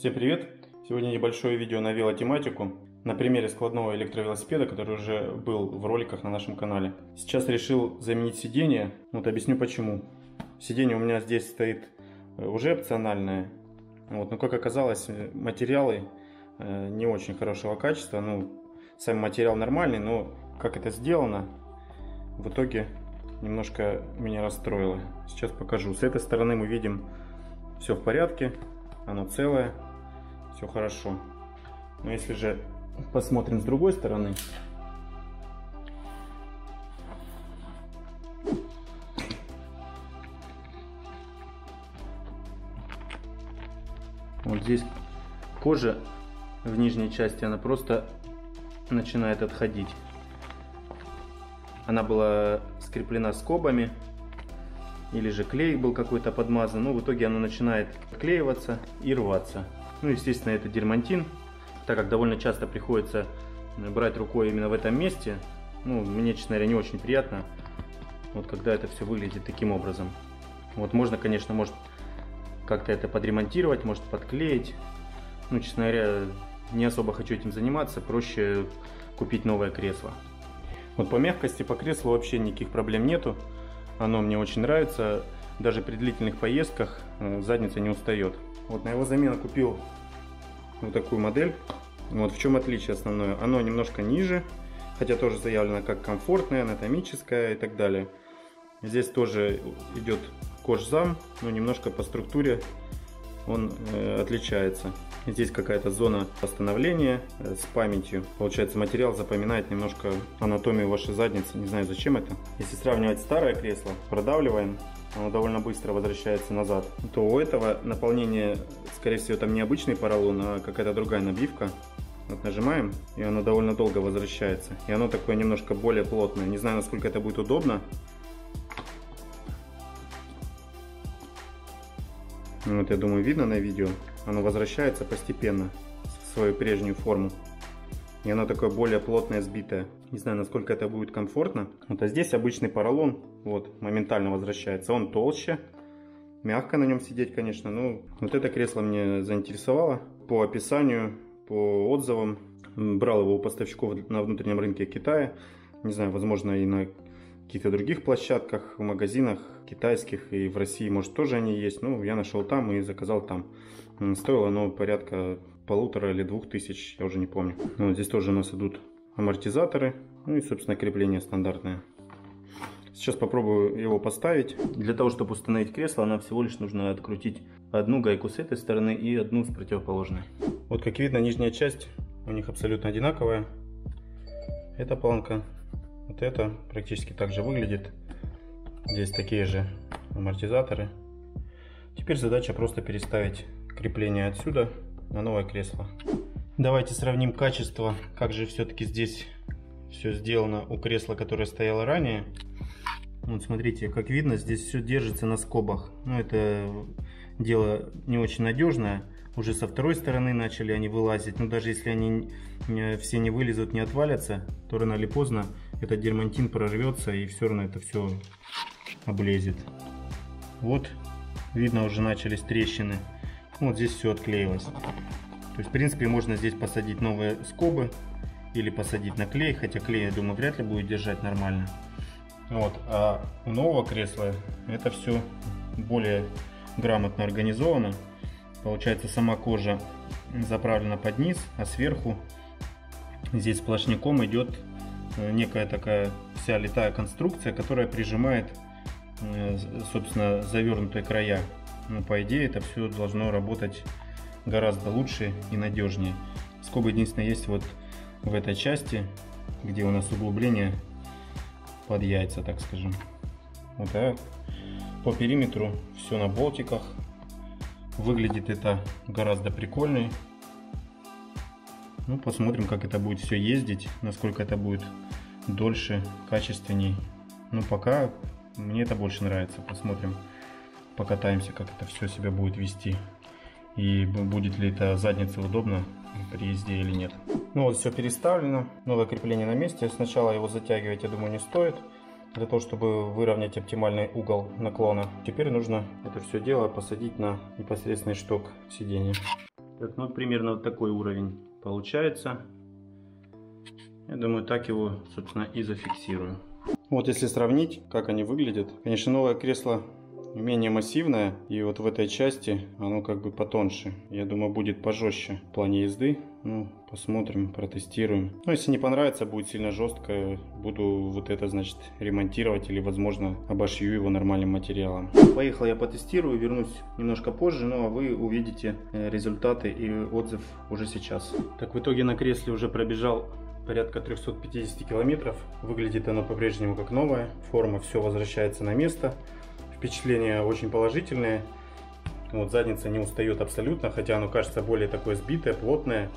Всем привет! Сегодня небольшое видео на велотематику на примере складного электровелосипеда, который уже был в роликах на нашем канале. Сейчас решил заменить сиденье, вот объясню почему. Сиденье у меня здесь стоит э, уже опциональное, вот, но как оказалось материалы э, не очень хорошего качества, ну сам материал нормальный, но как это сделано, в итоге немножко меня расстроило. Сейчас покажу. С этой стороны мы видим все в порядке, оно целое, все хорошо. Но если же посмотрим с другой стороны, вот здесь кожа в нижней части, она просто начинает отходить. Она была скреплена скобами, или же клей был какой-то подмазан, но в итоге оно начинает отклеиваться и рваться. Ну, естественно, это дермантин, так как довольно часто приходится брать рукой именно в этом месте. Ну, мне, честно говоря, не очень приятно, вот когда это все выглядит таким образом. Вот можно, конечно, может как-то это подремонтировать, может подклеить. Ну, честно говоря, не особо хочу этим заниматься, проще купить новое кресло. Вот по мягкости, по креслу вообще никаких проблем нету. Оно мне очень нравится. Даже при длительных поездках э, задница не устает. Вот на его замену купил вот такую модель. Вот в чем отличие основное. Оно немножко ниже, хотя тоже заявлено как комфортное, анатомическое и так далее. Здесь тоже идет кожзам, но немножко по структуре он э, отличается. Здесь какая-то зона восстановления э, с памятью. Получается, материал запоминает немножко анатомию вашей задницы. Не знаю, зачем это. Если сравнивать старое кресло, продавливаем, оно довольно быстро возвращается назад. То у этого наполнение, скорее всего, там не обычный поролон, а какая-то другая набивка. Вот нажимаем, и оно довольно долго возвращается. И оно такое немножко более плотное. Не знаю, насколько это будет удобно. Вот, я думаю, видно на видео оно возвращается постепенно в свою прежнюю форму. И оно такое более плотное, сбитое. Не знаю, насколько это будет комфортно. Вот, а здесь обычный поролон, вот, моментально возвращается. Он толще, мягко на нем сидеть, конечно. Ну, вот это кресло мне заинтересовало. По описанию, по отзывам. Брал его у поставщиков на внутреннем рынке Китая. Не знаю, возможно и на каких-то других площадках, в магазинах китайских и в России, может, тоже они есть. Ну, я нашел там и заказал там. Стоило оно порядка полутора или двух тысяч, я уже не помню. Ну, вот здесь тоже у нас идут амортизаторы, ну и, собственно, крепление стандартное. Сейчас попробую его поставить. Для того, чтобы установить кресло, нам всего лишь нужно открутить одну гайку с этой стороны и одну с противоположной. Вот как видно, нижняя часть у них абсолютно одинаковая. Эта планка вот это практически так же выглядит. Здесь такие же амортизаторы. Теперь задача просто переставить крепление отсюда на новое кресло. Давайте сравним качество, как же все-таки здесь все сделано у кресла, которое стояло ранее. Вот смотрите, как видно, здесь все держится на скобах. Ну, это дело не очень надежное. Уже со второй стороны начали они вылазить. Но даже если они все не вылезут, не отвалятся, то рано или поздно этот дермантин прорвется и все равно это все облезет. Вот, видно уже начались трещины. Вот здесь все отклеилось. То есть, в принципе, можно здесь посадить новые скобы или посадить на клей, хотя клей, я думаю, вряд ли будет держать нормально. Вот, а у нового кресла это все более грамотно организовано. Получается сама кожа заправлена под низ, а сверху здесь сплошняком идет э, некая такая вся летая конструкция, которая прижимает, э, собственно, завернутые края. Но по идее это все должно работать гораздо лучше и надежнее. Скобы единственное есть вот в этой части, где у нас углубление под яйца, так скажем. Вот, а по периметру все на болтиках. Выглядит это гораздо прикольнее. Ну, посмотрим, как это будет все ездить, насколько это будет дольше, качественней. Ну, пока мне это больше нравится. Посмотрим, покатаемся, как это все себя будет вести. И будет ли это задница удобно при езде или нет. Ну вот все переставлено, новое крепление на месте. Сначала его затягивать, я думаю, не стоит для того, чтобы выровнять оптимальный угол наклона. Теперь нужно это все дело посадить на непосредственный шток сидения. Так, ну примерно вот такой уровень получается. Я думаю, так его, собственно, и зафиксирую. Вот если сравнить, как они выглядят. Конечно, новое кресло менее массивное, и вот в этой части оно как бы потоньше. Я думаю, будет пожестче в плане езды. Ну, посмотрим, протестируем. Ну, если не понравится, будет сильно жестко, буду вот это, значит, ремонтировать или, возможно, обошью его нормальным материалом. Поехал я потестирую, вернусь немножко позже, ну, а вы увидите э, результаты и отзыв уже сейчас. Так, в итоге на кресле уже пробежал порядка 350 километров. Выглядит оно по-прежнему как новое. Форма все возвращается на место. Впечатление очень положительное. Вот задница не устает абсолютно, хотя оно кажется более такое сбитое, плотное.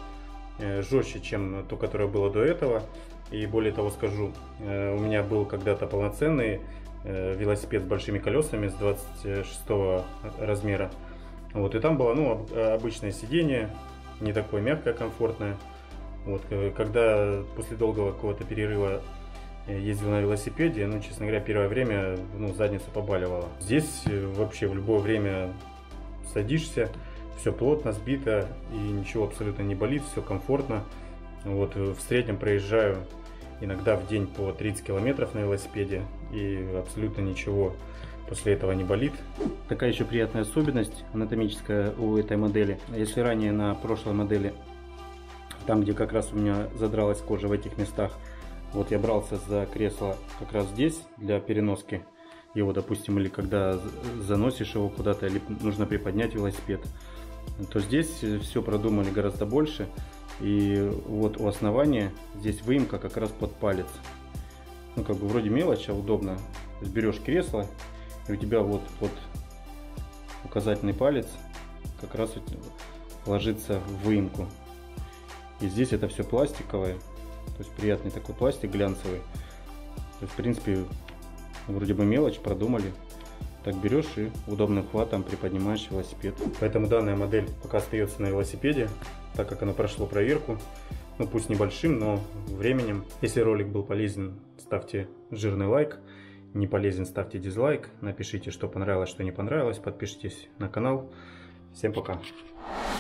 Э, жестче, чем то, которое было до этого. И более того скажу, э, у меня был когда-то полноценный э, велосипед с большими колесами с 26 размера. Вот, и там было ну, обычное сиденье, не такое мягкое, комфортное. Вот, когда после долгого какого-то перерыва ездил на велосипеде, ну, честно говоря, первое время ну, задница побаливала. Здесь вообще в любое время садишься, все плотно сбито и ничего абсолютно не болит, все комфортно. Вот в среднем проезжаю иногда в день по 30 километров на велосипеде и абсолютно ничего после этого не болит. Такая еще приятная особенность анатомическая у этой модели. Если ранее на прошлой модели, там где как раз у меня задралась кожа в этих местах, вот я брался за кресло как раз здесь для переноски его, допустим, или когда заносишь его куда-то, или нужно приподнять велосипед то здесь все продумали гораздо больше. И вот у основания здесь выемка как раз под палец. Ну, как бы вроде мелочь, а удобно. То берешь кресло, и у тебя вот, вот указательный палец как раз ложится в выемку. И здесь это все пластиковое. То есть приятный такой пластик глянцевый. То есть, в принципе, вроде бы мелочь, продумали. Так берешь и удобным хватом приподнимаешь велосипед. Поэтому данная модель пока остается на велосипеде, так как она прошла проверку. Ну пусть небольшим, но временем. Если ролик был полезен, ставьте жирный лайк. Не полезен, ставьте дизлайк. Напишите, что понравилось, что не понравилось. Подпишитесь на канал. Всем пока.